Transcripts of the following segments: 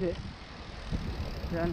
Yan, yan.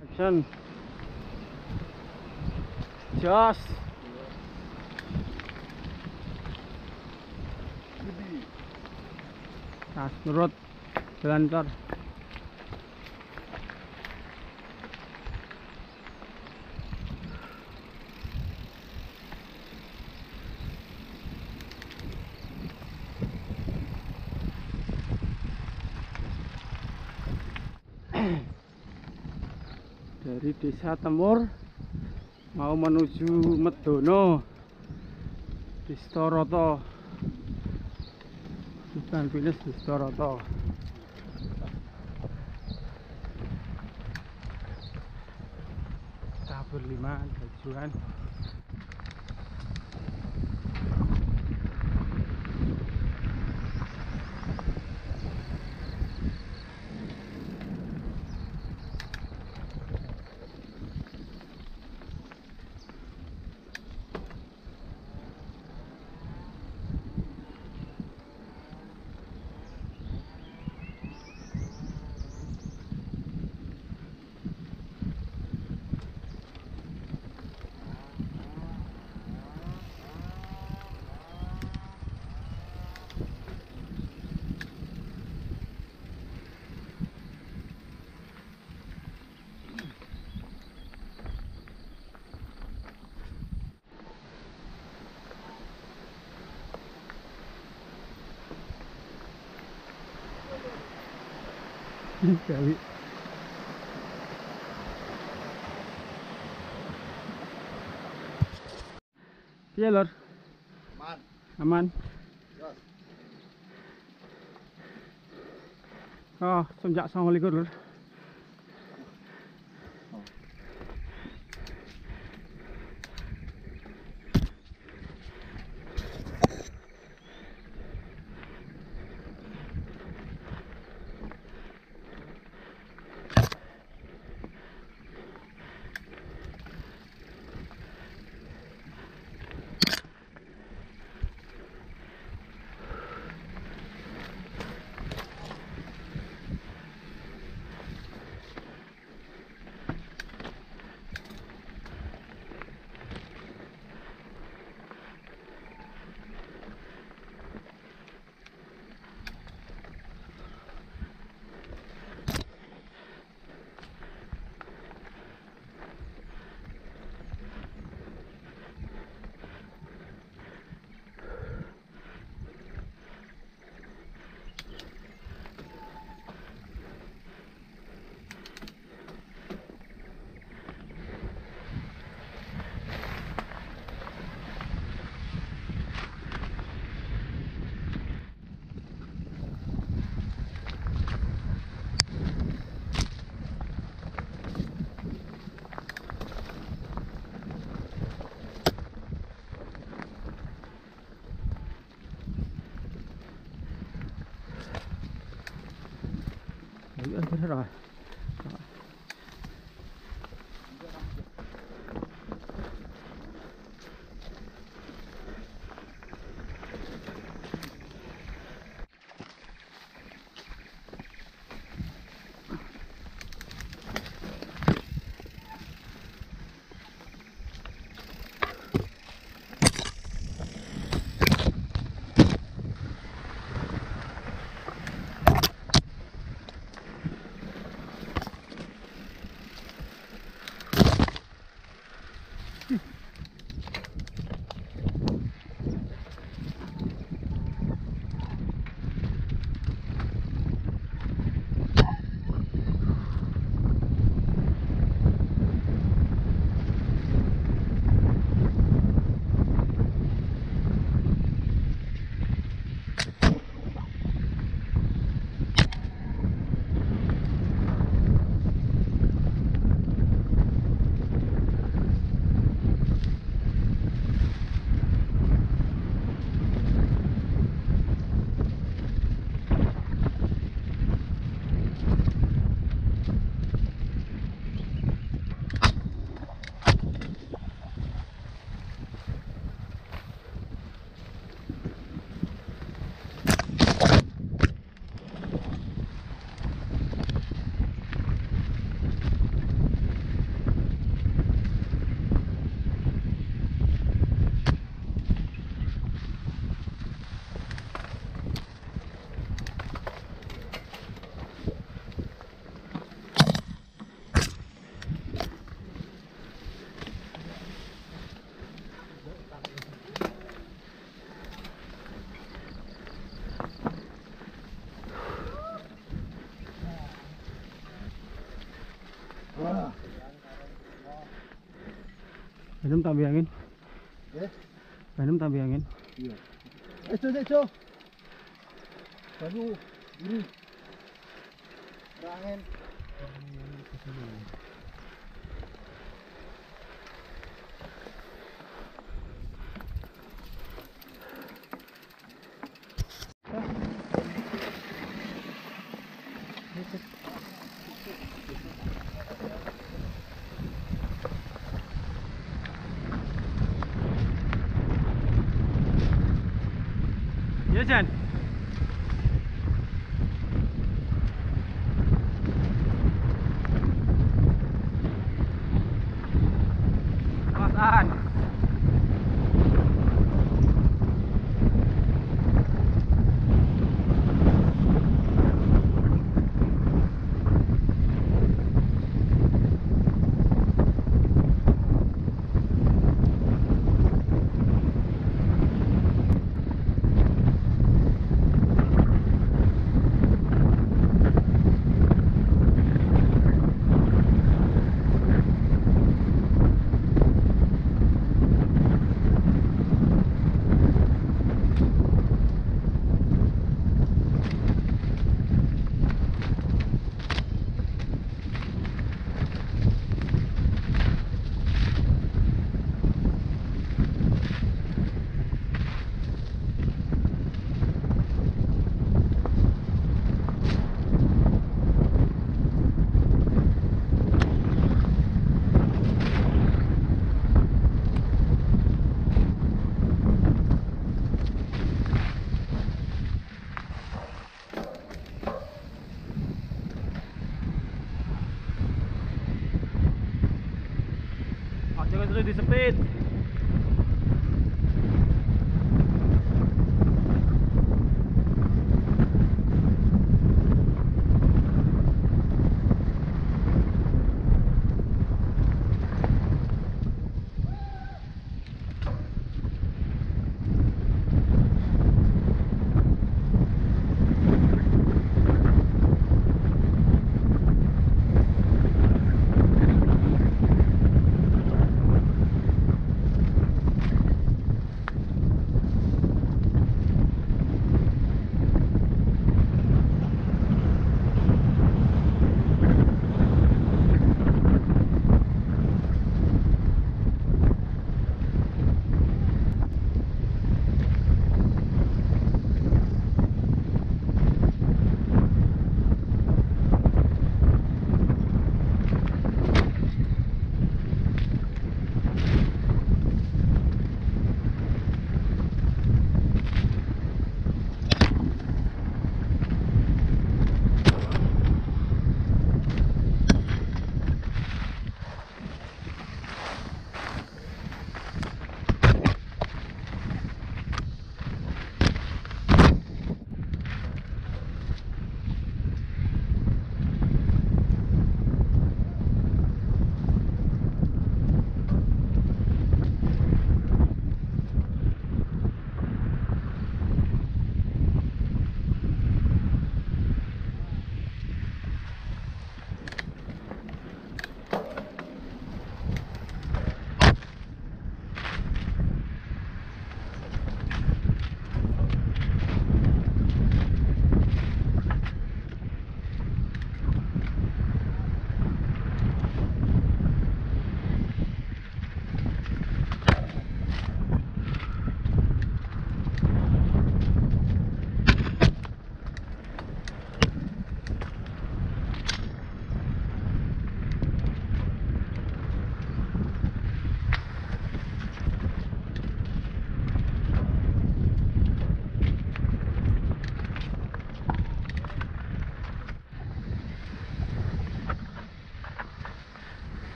Action. Jos. Nah, nurut jalan tor. Dari desa Temur mau menuju Medono. Di Storoto bukan Pilis di Storoto kita berlima tujuan Kali. Piye, Lur? Man, Aman. Jos. Oh, semenjak 29, Lur. Ayo, it off. Minum tambah angin. Ya. Minum tambah angin. Iya. Cok, Cok. Baru ini. Angin. じっゃん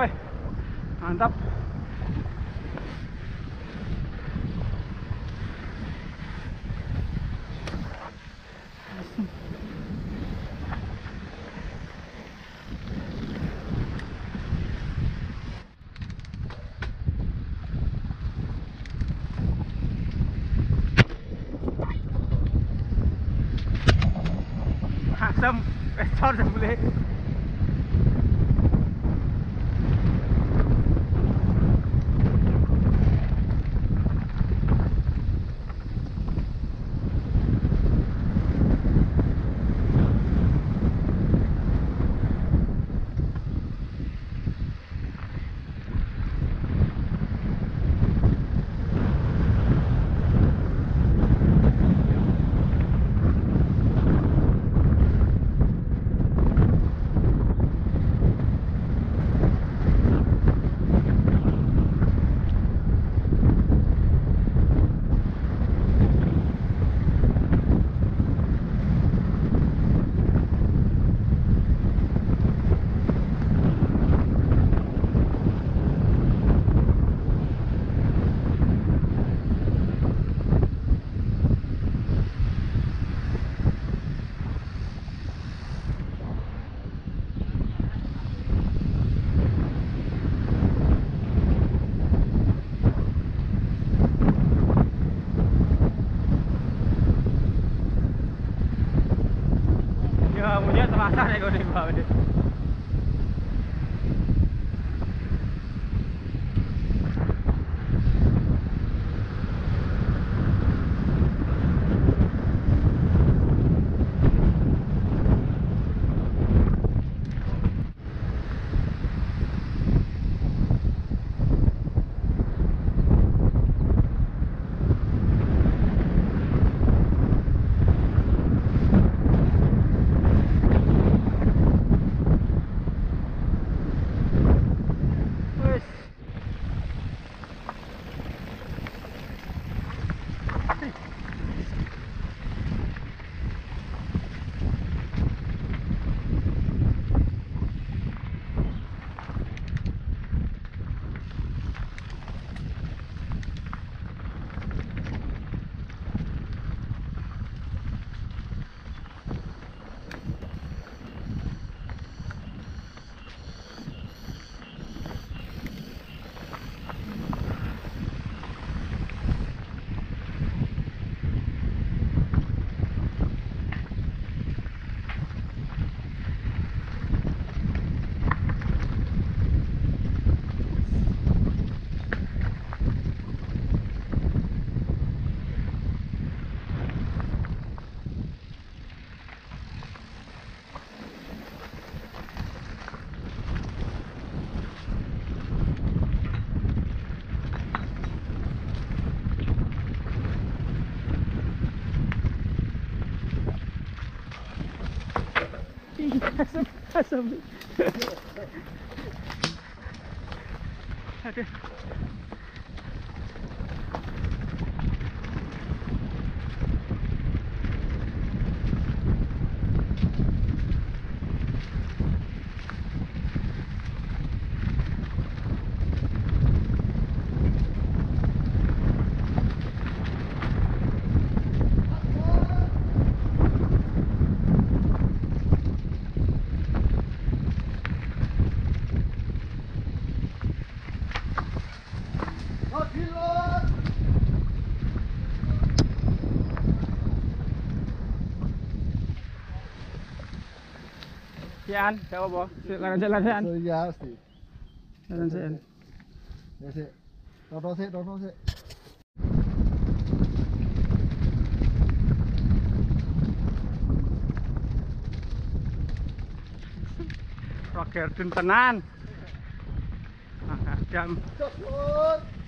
Oi, anda found it. something. okay. Sian, siapa boh? Jalan jalan Sian. Surya sih. Jalan Sian. Ya sih. Toto sih, Toto sih. รอเกิดขึ้นปนานจำ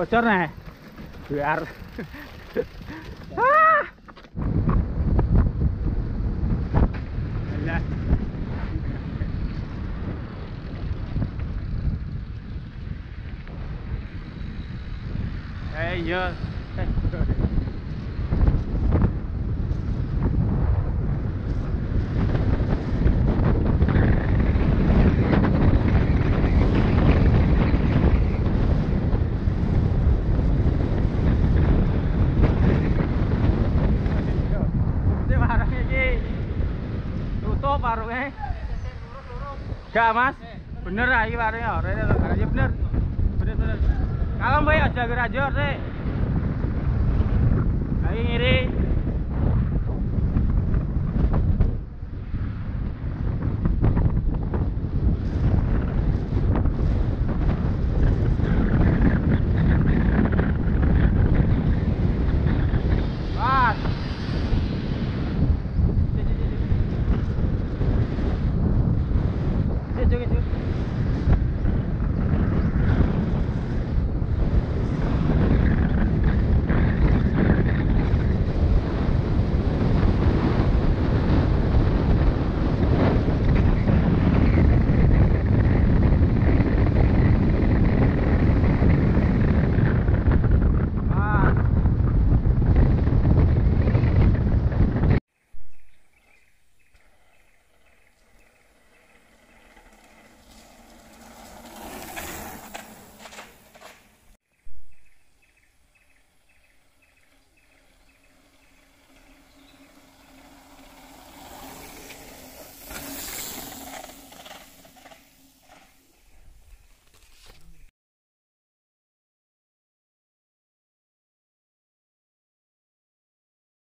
có chốt này thử ăn à. Hey, yeah. Gak mas, bener lah ini warungnya. Rene lho, ya bener. Bener bener. Kalau mbak ya jaga rajor sih. Lagi ngiri.